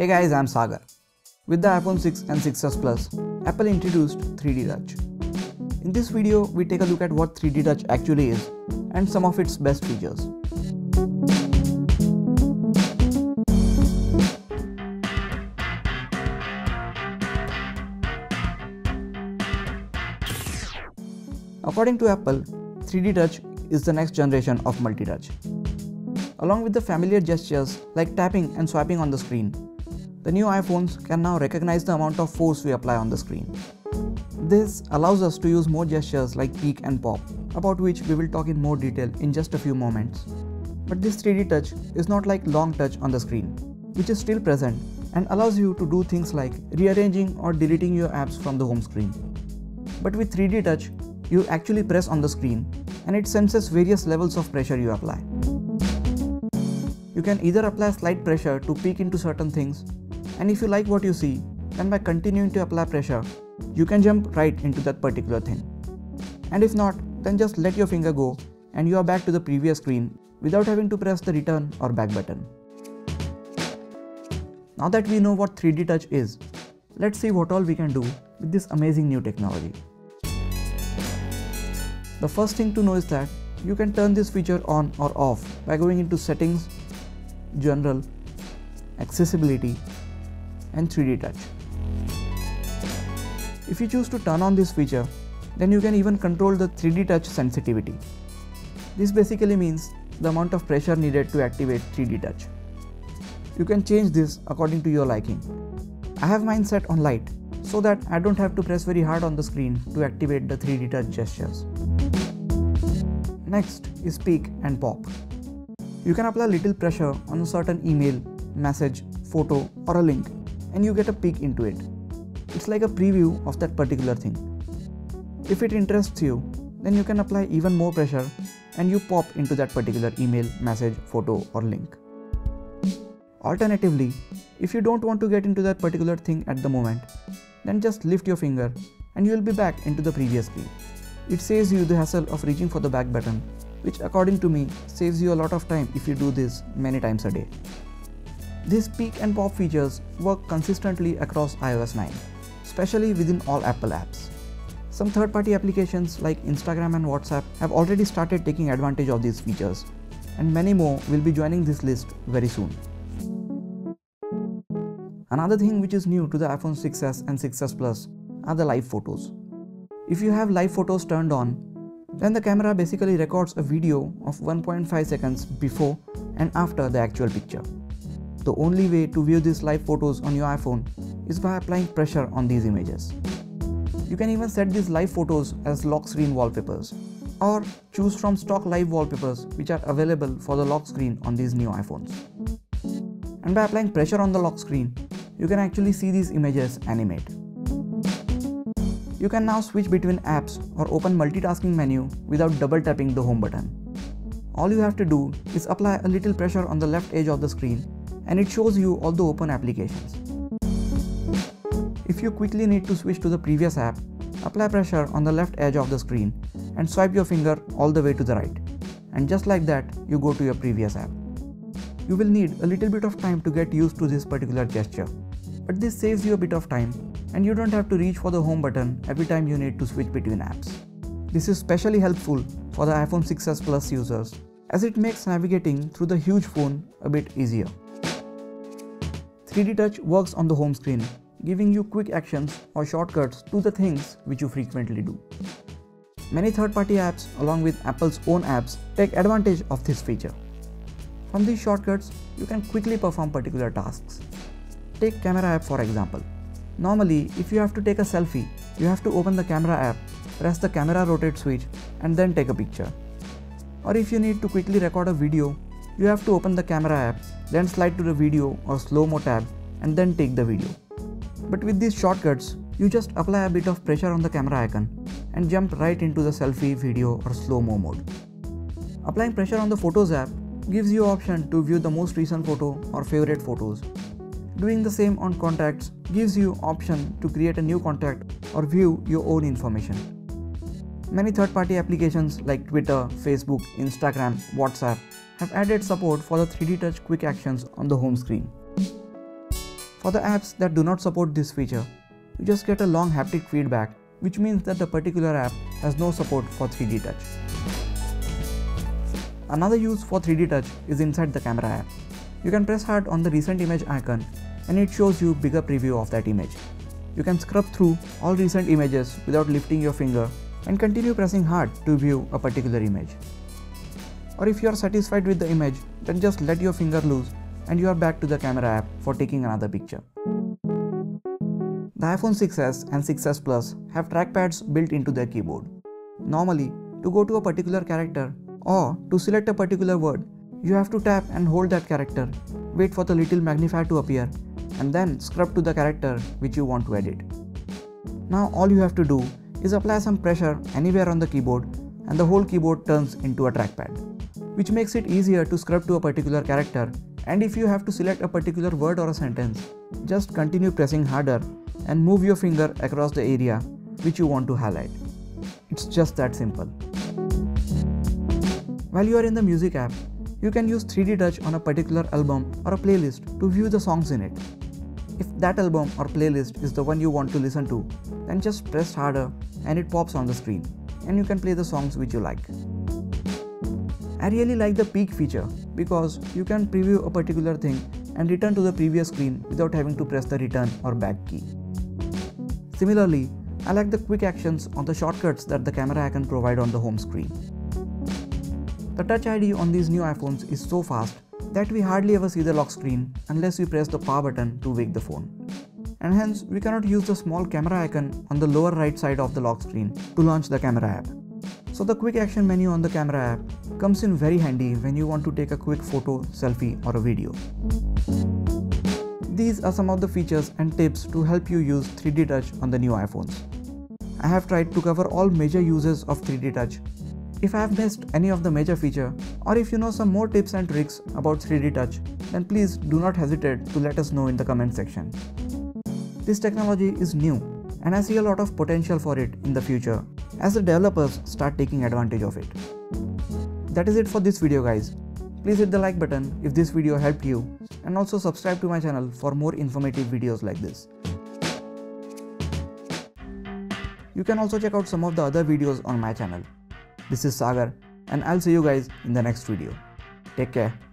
Hey guys, I'm Sagar. With the iPhone 6 and 6s Plus, Apple introduced 3D Touch. In this video, we take a look at what 3D Touch actually is and some of its best features. According to Apple, 3D Touch is the next generation of multi-touch. Along with the familiar gestures like tapping and swiping on the screen, the new iPhones can now recognize the amount of force we apply on the screen. This allows us to use more gestures like peek and pop, about which we will talk in more detail in just a few moments. But this 3D touch is not like long touch on the screen, which is still present and allows you to do things like rearranging or deleting your apps from the home screen. But with 3D touch, you actually press on the screen and it senses various levels of pressure you apply. You can either apply slight pressure to peek into certain things and if you like what you see, then by continuing to apply pressure, you can jump right into that particular thing. And if not, then just let your finger go and you are back to the previous screen without having to press the return or back button. Now that we know what 3D touch is, let's see what all we can do with this amazing new technology. The first thing to know is that you can turn this feature on or off by going into settings, general, accessibility and 3D touch. If you choose to turn on this feature, then you can even control the 3D touch sensitivity. This basically means the amount of pressure needed to activate 3D touch. You can change this according to your liking. I have mine set on light so that I don't have to press very hard on the screen to activate the 3D touch gestures. Next is peek and pop. You can apply little pressure on a certain email, message, photo or a link and you get a peek into it. It's like a preview of that particular thing. If it interests you, then you can apply even more pressure and you pop into that particular email, message, photo or link. Alternatively, if you don't want to get into that particular thing at the moment, then just lift your finger and you will be back into the previous screen. It saves you the hassle of reaching for the back button, which according to me saves you a lot of time if you do this many times a day. These peek and pop features work consistently across iOS 9, especially within all Apple apps. Some third-party applications like Instagram and WhatsApp have already started taking advantage of these features, and many more will be joining this list very soon. Another thing which is new to the iPhone 6s and 6s Plus are the live photos. If you have live photos turned on, then the camera basically records a video of 1.5 seconds before and after the actual picture. The only way to view these live photos on your iPhone is by applying pressure on these images. You can even set these live photos as lock screen wallpapers or choose from stock live wallpapers which are available for the lock screen on these new iPhones. And by applying pressure on the lock screen, you can actually see these images animate. You can now switch between apps or open multitasking menu without double tapping the home button. All you have to do is apply a little pressure on the left edge of the screen and it shows you all the open applications. If you quickly need to switch to the previous app, apply pressure on the left edge of the screen and swipe your finger all the way to the right. And just like that, you go to your previous app. You will need a little bit of time to get used to this particular gesture. But this saves you a bit of time and you don't have to reach for the home button every time you need to switch between apps. This is especially helpful for the iPhone 6s Plus users as it makes navigating through the huge phone a bit easier. 3D Touch works on the home screen, giving you quick actions or shortcuts to the things which you frequently do. Many third-party apps along with Apple's own apps take advantage of this feature. From these shortcuts, you can quickly perform particular tasks. Take Camera app for example. Normally, if you have to take a selfie, you have to open the Camera app, press the camera rotate switch and then take a picture. Or if you need to quickly record a video, you have to open the camera app, then slide to the video or slow-mo tab and then take the video. But with these shortcuts, you just apply a bit of pressure on the camera icon and jump right into the selfie, video or slow-mo mode. Applying pressure on the Photos app gives you option to view the most recent photo or favorite photos. Doing the same on contacts gives you option to create a new contact or view your own information. Many third-party applications like Twitter, Facebook, Instagram, WhatsApp have added support for the 3D Touch quick actions on the home screen. For the apps that do not support this feature, you just get a long haptic feedback which means that the particular app has no support for 3D touch. Another use for 3D touch is inside the camera app. You can press hard on the recent image icon and it shows you bigger preview of that image. You can scrub through all recent images without lifting your finger and continue pressing hard to view a particular image. Or if you are satisfied with the image, then just let your finger loose and you are back to the camera app for taking another picture. The iPhone 6s and 6s Plus have trackpads built into their keyboard. Normally, to go to a particular character or to select a particular word, you have to tap and hold that character, wait for the little magnifier to appear, and then scrub to the character which you want to edit. Now all you have to do is apply some pressure anywhere on the keyboard and the whole keyboard turns into a trackpad, which makes it easier to scrub to a particular character and if you have to select a particular word or a sentence, just continue pressing harder and move your finger across the area which you want to highlight. It's just that simple. While you are in the music app, you can use 3D touch on a particular album or a playlist to view the songs in it. If that album or playlist is the one you want to listen to, then just press harder and it pops on the screen and you can play the songs which you like. I really like the peek feature because you can preview a particular thing and return to the previous screen without having to press the return or back key. Similarly, I like the quick actions on the shortcuts that the camera icon provide on the home screen. The Touch ID on these new iPhones is so fast that we hardly ever see the lock screen unless we press the power button to wake the phone. And hence, we cannot use the small camera icon on the lower right side of the lock screen to launch the camera app. So the quick action menu on the camera app comes in very handy when you want to take a quick photo, selfie or a video. These are some of the features and tips to help you use 3D touch on the new iPhones. I have tried to cover all major uses of 3D touch if I have missed any of the major feature or if you know some more tips and tricks about 3D Touch, then please do not hesitate to let us know in the comment section. This technology is new and I see a lot of potential for it in the future as the developers start taking advantage of it. That is it for this video guys. Please hit the like button if this video helped you and also subscribe to my channel for more informative videos like this. You can also check out some of the other videos on my channel. This is Sagar and I'll see you guys in the next video. Take care.